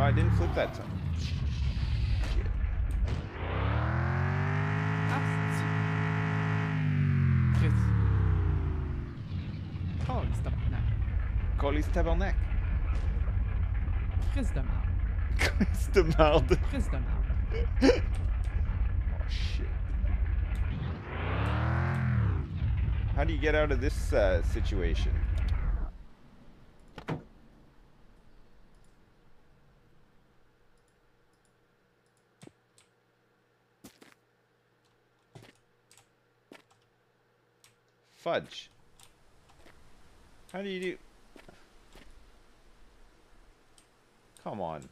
No, I didn't flip that time. Shit. Chris. Karls tabarnak. Colis tabarnak. Chris de marde. Chris de marde. Chris de marde. Oh shit. How do you get out of this uh, situation? Fudge. How do you do? Come on.